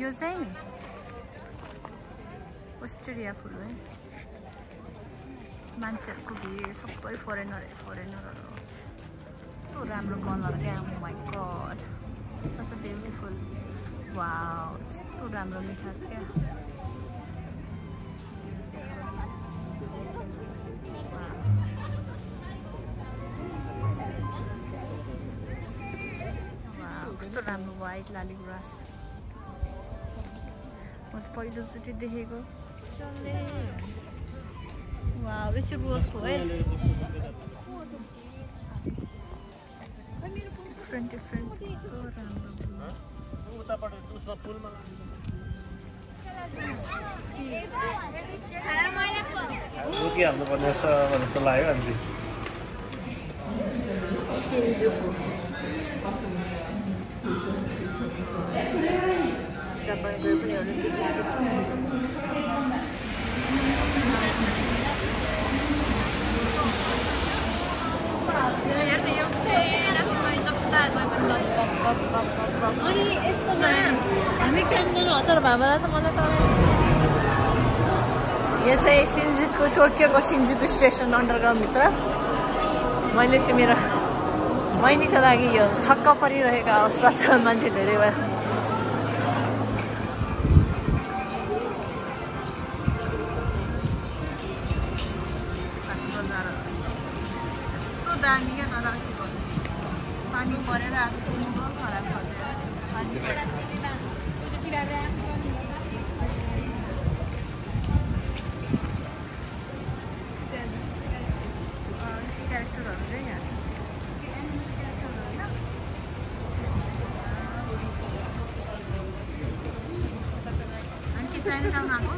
यो चाहिँ वेस्टेरिया फुल है मान्छेहरूको भिड सबै फरेनर फरेनरहरू कस्तो राम्रो कलर क्या my god such a beautiful वा यस्तो राम्रो मिठास क्या राम्रो वाइट लाली गुराँस। म त पहिलोचोटि देखेको। वा रोजको है। डिफ्रेन्ट डिफ्रेन्ट राम्रो पुलमा रोकिहाल्नु पर्ने रहेछ भनेर जस्तो लाग्यो अनि सिन्जुकु जापान गयो पनि एउटा अनि यस्तोमा हामी काम गर्नु हतार भएर त मलाई त यो चाहिँ सिन्जुको टोकियोको सिन्जुको स्टेसन अन्डरग्राउन्डभित्र मैले चाहिँ मेरो बहिनीको लागि यो छक्क परिरहेको अवस्था छ मान्छे धेरै भयो। दामी क्या तर के गर्नु पानी परेर आएको खराब परेर क्यारेक्टरहरू चाहिँ यहाँ अनि के चाइना टाउन आएको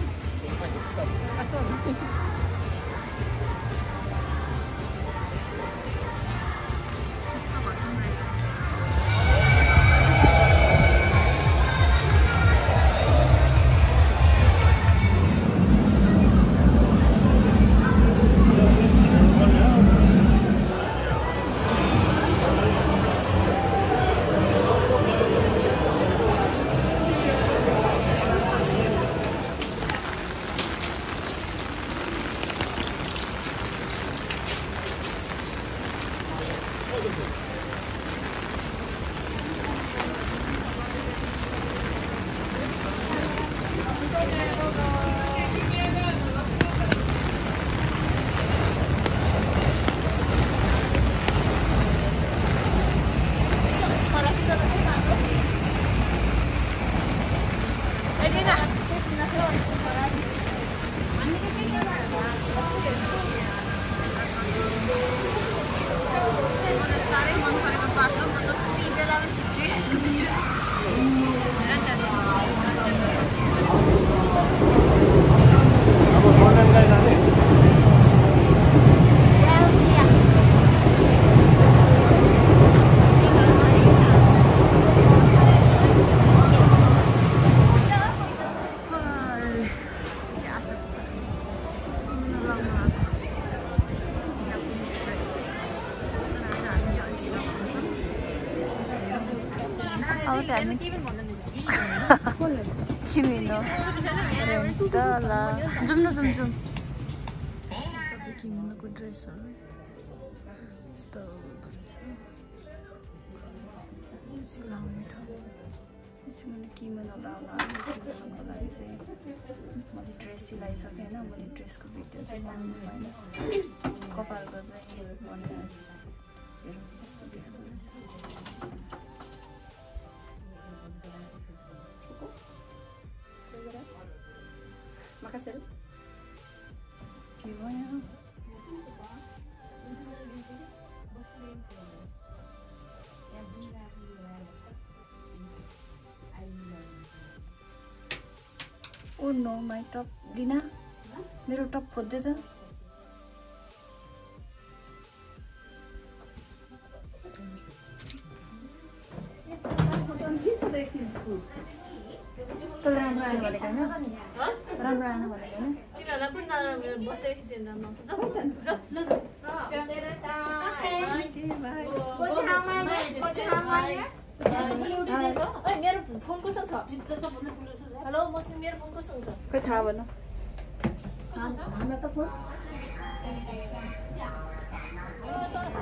ड्रेसको हामी किमिनो रेन्ट ल जाउँ न जाउँ जाउँ सबै किमिनोको ड्रेसहरू यस्तो लाउने ठाउँ चाहिँ मैले किमिनो लाउन किमिनोको लागि चाहिँ मैले ड्रेस सिलाइसकेँ होइन मैले ड्रेसको भिडियो चाहिँ बनाउनु भएन कपालको चाहिँ बनाएको छु हेरौँ कस्तो देख्दो रहेछ के भयो ओ नो माई टप दिना मेरो टप खोज्दै तँ मेरो थाहा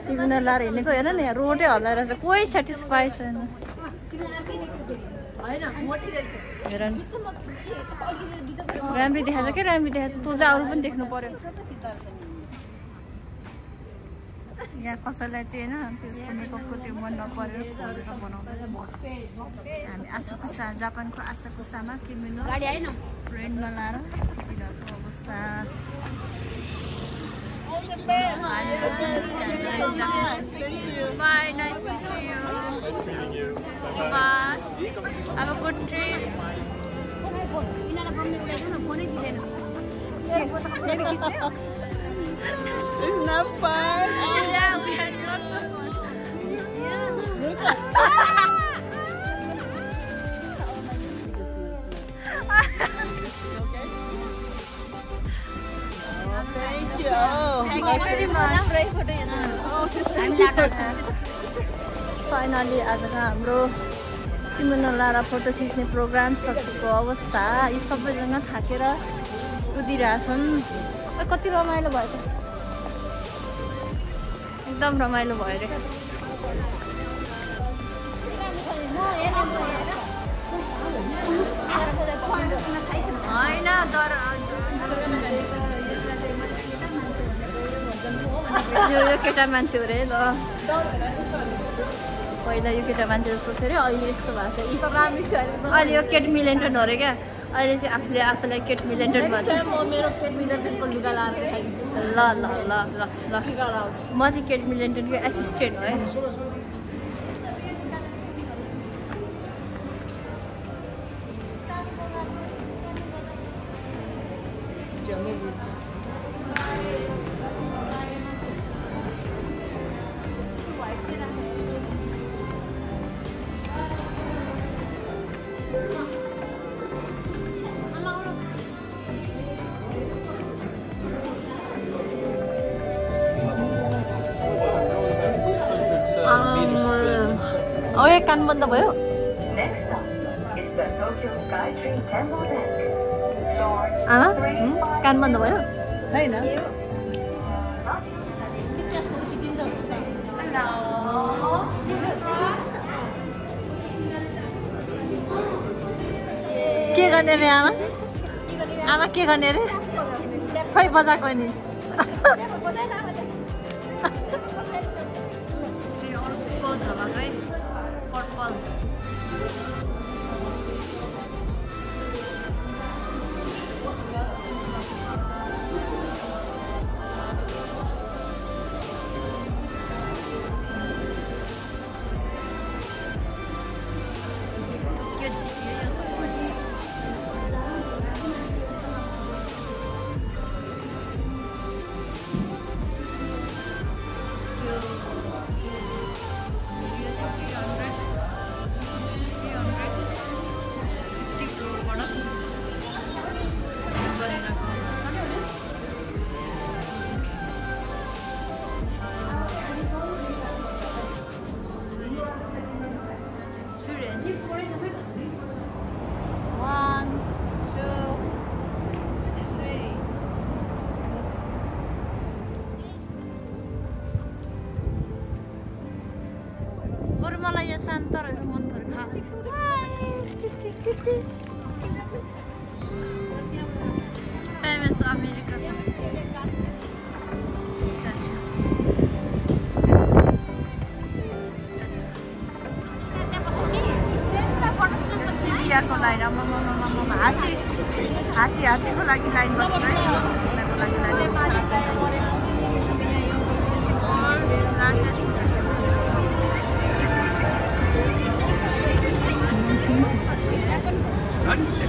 तिमीलाई लाएर हिँडेको हेर न? यहाँ रोडै हल्लाएर कोही सेटिस्फाई छैन। होइन मोटी देख्यो। हेर न। राम्ररी देखाएको छ क्या राम्ररी देखाएको छ। तँ चाहिँ अरू पनि देख्नु पर्यो। यहाँ कसैलाई चाहिँ होइन त्यसको मेकअपको त्यो मन नपरेर खोलेर बनाउँदैछ हामी आसाकुसा जापानको आसाकुसामा किमिनो रेन्टमा लाएर खिचिरहेको अवस्था। Bye, nice to see you. Bye. Have a good trip. It's not fun. Yeah, we had lots of fun. Thank you. Thank you very much. Ah. Oh, sister. Finally आजको हाम्रो तिमीलाई लाएर फोटो खिच्ने प्रोग्राम सकेको अवस्था। यी सबैजना थाकेर कुदिरहेछन्। कति रमाइलो भयो त? एकदम रमाइलो भयो रे। होइन तर यो केटा मान्छे हो रे ल। पहिला यो केटा मान्छे जस्तो थियो अरे अहिले यस्तो भएको छ। अहिले यो केट मिलेन्टन हो अरे क्या? अहिले चाहिँ आफूले आफूलाई केट मिलेन्टन म मेरो लुगा लाएर देखाइदिन्छु ल ल ल ल। ल म चाहिँ केट मिलेन्टनको एसिस्टेन्ट हो है। कान बन्द भयो Next up is the Tokyo Skytree Temple Deck. Doors आमा कान बन्द भयो के गर्ने रे आमा आमा के गर्ने रे खै बजाएको नि for. मलाई यो शान्त रहेछ मन फेमस अमेरिका सिरियाको लाइन आमा हाची हाची हाचीको लागि लाइन बस्नु मैले